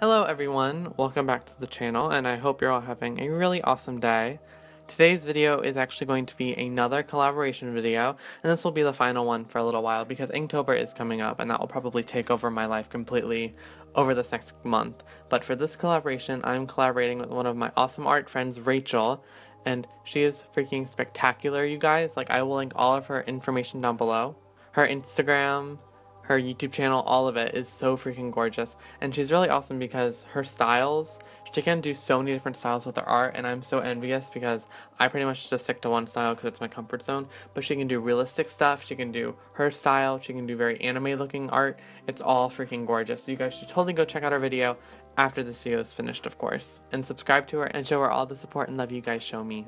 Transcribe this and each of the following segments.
Hello everyone, welcome back to the channel and I hope you're all having a really awesome day. Today's video is actually going to be another collaboration video and this will be the final one for a little while because Inktober is coming up and that will probably take over my life completely over this next month. But for this collaboration I'm collaborating with one of my awesome art friends Rachel and she is freaking spectacular you guys. Like I will link all of her information down below. Her Instagram, her YouTube channel, all of it is so freaking gorgeous. And she's really awesome because her styles, she can do so many different styles with her art, and I'm so envious because I pretty much just stick to one style because it's my comfort zone. But she can do realistic stuff, she can do her style, she can do very anime looking art. It's all freaking gorgeous. So you guys should totally go check out her video after this video is finished, of course. And subscribe to her and show her all the support and love you guys show me.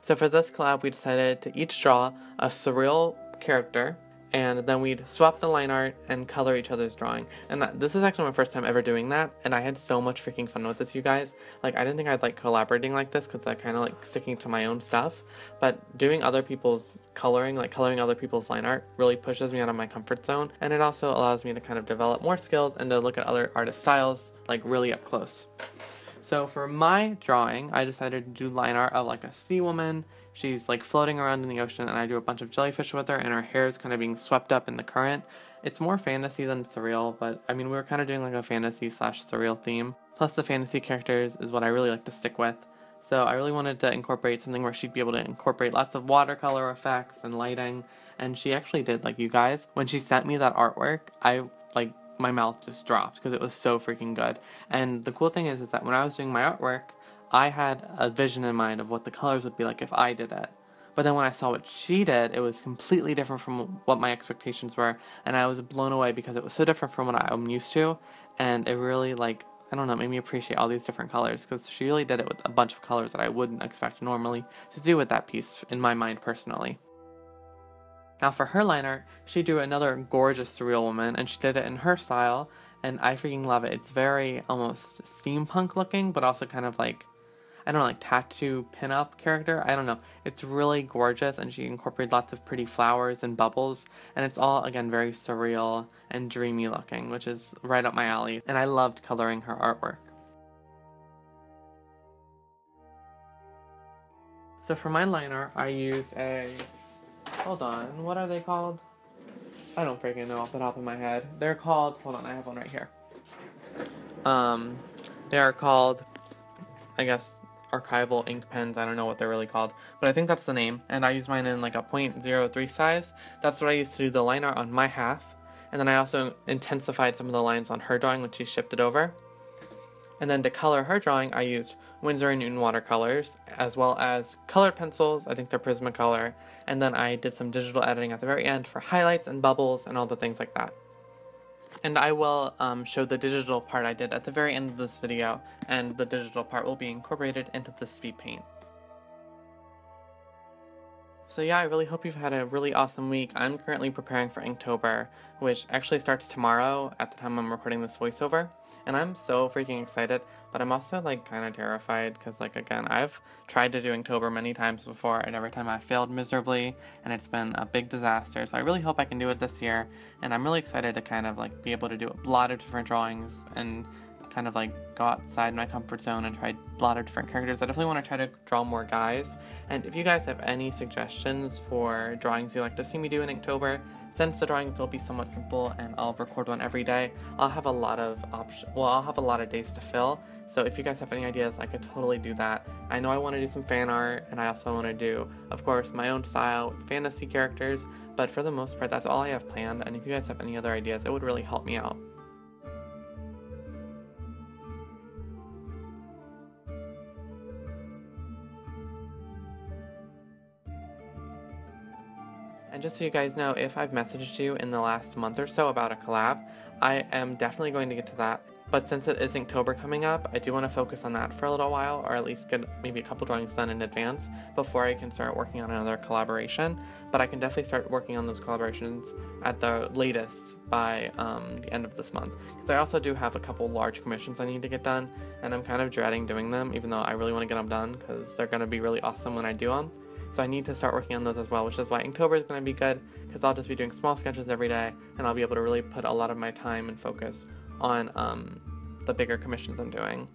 So for this collab, we decided to each draw a surreal character and then we'd swap the line art and color each other's drawing. And that, this is actually my first time ever doing that, and I had so much freaking fun with this, you guys. Like, I didn't think I'd like collaborating like this because I kind of like sticking to my own stuff, but doing other people's coloring, like coloring other people's line art, really pushes me out of my comfort zone, and it also allows me to kind of develop more skills and to look at other artist styles, like really up close. So for my drawing, I decided to do line art of like a sea woman She's like floating around in the ocean, and I do a bunch of jellyfish with her, and her hair is kind of being swept up in the current. It's more fantasy than surreal, but I mean, we were kind of doing like a fantasy slash surreal theme. Plus, the fantasy characters is what I really like to stick with. So I really wanted to incorporate something where she'd be able to incorporate lots of watercolor effects and lighting. And she actually did, like you guys. When she sent me that artwork, I like my mouth just dropped because it was so freaking good. And the cool thing is, is that when I was doing my artwork, I had a vision in mind of what the colors would be like if I did it. But then when I saw what she did, it was completely different from what my expectations were, and I was blown away because it was so different from what I'm used to, and it really like I don't know made me appreciate all these different colors because she really did it with a bunch of colors that I wouldn't expect normally to do with that piece in my mind personally. Now for her line art, she drew another gorgeous surreal woman, and she did it in her style, and I freaking love it. It's very almost steampunk looking, but also kind of like I don't know, like tattoo pinup character. I don't know. It's really gorgeous and she incorporated lots of pretty flowers and bubbles and it's all again very surreal and dreamy looking, which is right up my alley. And I loved coloring her artwork. So for my liner, I used a, hold on, what are they called? I don't freaking know off the top of my head. They're called, hold on, I have one right here. Um, they are called, I guess, archival ink pens. I don't know what they're really called, but I think that's the name. And I use mine in like a 0.03 size. That's what I used to do the line art on my half. And then I also intensified some of the lines on her drawing when she shipped it over. And then to color her drawing, I used Winsor & Newton watercolors, as well as colored pencils, I think they're Prismacolor, and then I did some digital editing at the very end for highlights and bubbles and all the things like that. And I will um, show the digital part I did at the very end of this video, and the digital part will be incorporated into the speed paint. So yeah, I really hope you've had a really awesome week. I'm currently preparing for Inktober, which actually starts tomorrow at the time I'm recording this voiceover. And I'm so freaking excited, but I'm also like kind of terrified because like again, I've tried to do Inktober many times before and every time I failed miserably and it's been a big disaster. So I really hope I can do it this year and I'm really excited to kind of like be able to do a lot of different drawings and kind of like go outside my comfort zone and try a lot of different characters. I definitely want to try to draw more guys. And if you guys have any suggestions for drawings you like to see me do in Inktober, since the drawings will be somewhat simple and I'll record one every day, I'll have a lot of options. Well, I'll have a lot of days to fill. So if you guys have any ideas, I could totally do that. I know I want to do some fan art, and I also want to do, of course, my own style with fantasy characters. But for the most part, that's all I have planned. And if you guys have any other ideas, it would really help me out. And just so you guys know, if I've messaged you in the last month or so about a collab, I am definitely going to get to that. But since it is Inktober coming up, I do want to focus on that for a little while, or at least get maybe a couple drawings done in advance before I can start working on another collaboration. But I can definitely start working on those collaborations at the latest by um, the end of this month. Because I also do have a couple large commissions I need to get done, and I'm kind of dreading doing them, even though I really want to get them done because they're going to be really awesome when I do them. So I need to start working on those as well, which is why Inktober is going to be good because I'll just be doing small sketches every day and I'll be able to really put a lot of my time and focus on um, the bigger commissions I'm doing.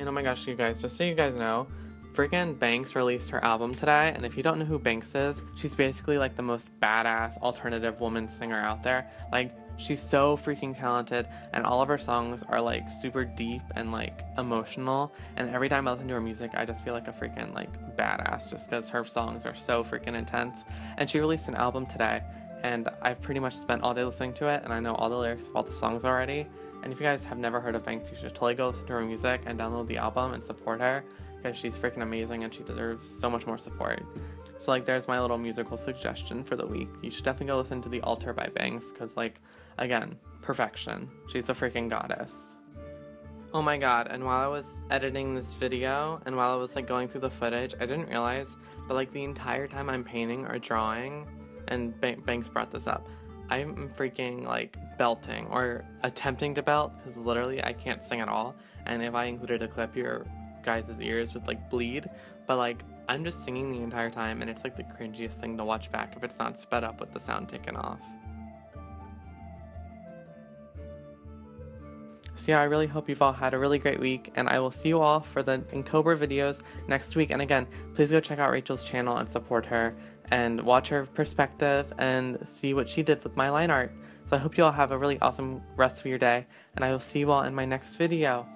And oh my gosh, you guys, just so you guys know, freaking Banks released her album today, and if you don't know who Banks is, she's basically like the most badass alternative woman singer out there. Like, she's so freaking talented, and all of her songs are like super deep and like emotional. And every time I listen to her music, I just feel like a freaking like badass just because her songs are so freaking intense. And she released an album today, and I've pretty much spent all day listening to it, and I know all the lyrics of all the songs already. And if you guys have never heard of Banks, you should totally go listen to her music and download the album and support her because she's freaking amazing and she deserves so much more support. So like there's my little musical suggestion for the week. You should definitely go listen to The Altar by Banks because like again, perfection. She's a freaking goddess. Oh my god, and while I was editing this video and while I was like going through the footage, I didn't realize but like the entire time I'm painting or drawing and Banks brought this up. I'm freaking like belting or attempting to belt because literally I can't sing at all. And if I included a clip, your guys' ears would like bleed. But like I'm just singing the entire time and it's like the cringiest thing to watch back if it's not sped up with the sound taken off. So yeah, I really hope you've all had a really great week, and I will see you all for the Inktober videos next week. And again, please go check out Rachel's channel and support her and watch her perspective and see what she did with my line art. So I hope you all have a really awesome rest of your day, and I will see you all in my next video.